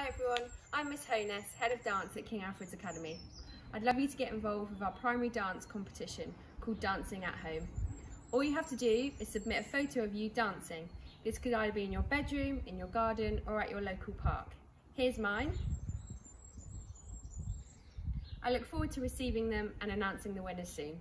Hi everyone, I'm Miss Honess, Head of Dance at King Alfred's Academy. I'd love you to get involved with our primary dance competition called Dancing at Home. All you have to do is submit a photo of you dancing. This could either be in your bedroom, in your garden or at your local park. Here's mine. I look forward to receiving them and announcing the winners soon.